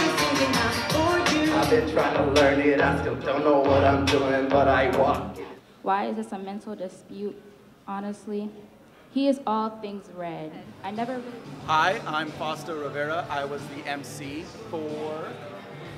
been thinking that for you. I've been trying to learn it. I still don't know what I'm doing, but I walk it. Why is this a mental dispute? Honestly, he is all things red. I never really. Hi, I'm Foster Rivera. I was the MC for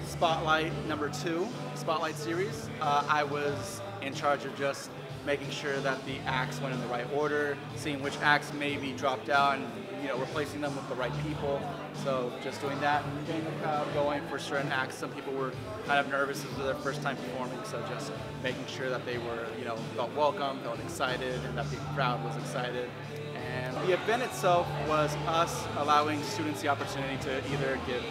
Spotlight number two, Spotlight series. Uh, I was in charge of just making sure that the acts went in the right order, seeing which acts maybe dropped out, and you know replacing them with the right people. So just doing that, getting the crowd going for certain acts. Some people were kind of nervous. This was their first time performing, so just making sure that they were, you know, felt welcome, felt excited, and that the crowd was excited. And the event itself was us allowing students the opportunity to either give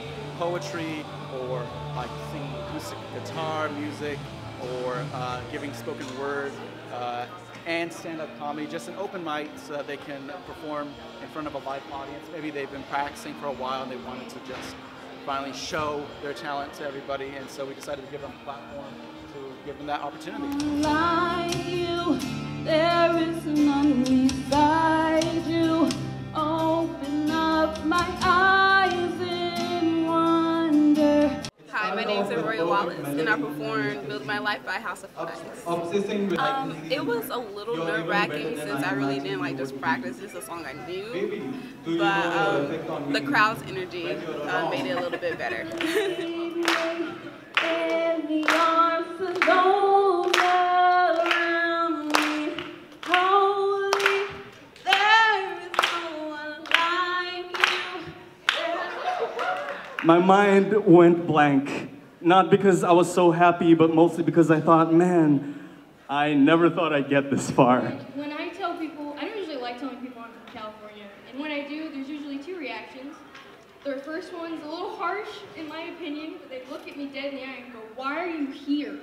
poetry or like singing acoustic guitar music or uh, giving spoken word uh, and stand-up comedy, just an open mic so that they can perform in front of a live audience. Maybe they've been practicing for a while and they wanted to just finally show their talent to everybody, and so we decided to give them a platform to give them that opportunity. Hi, my Royal Wallace, and I performed "Build My Life" by House of Flags. Um, it was a little nerve-wracking since I really didn't like just practice. It's a song I knew, but um, the crowd's energy uh, made it a little bit better. In the arms of those around me, holy, there is no one like you. My mind went blank. Not because I was so happy, but mostly because I thought, man, I never thought I'd get this far. When I tell people, I don't usually like telling people I'm from California, and when I do, there's usually two reactions. The first one's a little harsh, in my opinion, but they look at me dead in the eye and go, why are you here?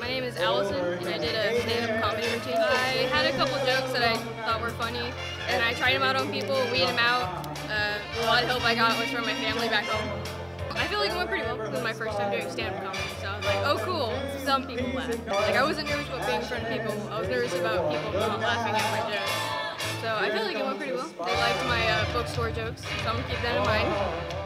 My name is Allison, and I did a stand-up comedy routine. I had a couple jokes that I thought were funny, and I tried them out on people, weed them out. Uh, a lot of help I got was from my family back home. I feel like it went pretty well. It was my first time doing stand-up comedy, so I was like, oh cool, some people laugh. Like I wasn't nervous about being in front of people. I was nervous about people not laughing at my jokes. So I feel like it went pretty well. They liked my uh, bookstore jokes, so I'm gonna keep that in mind.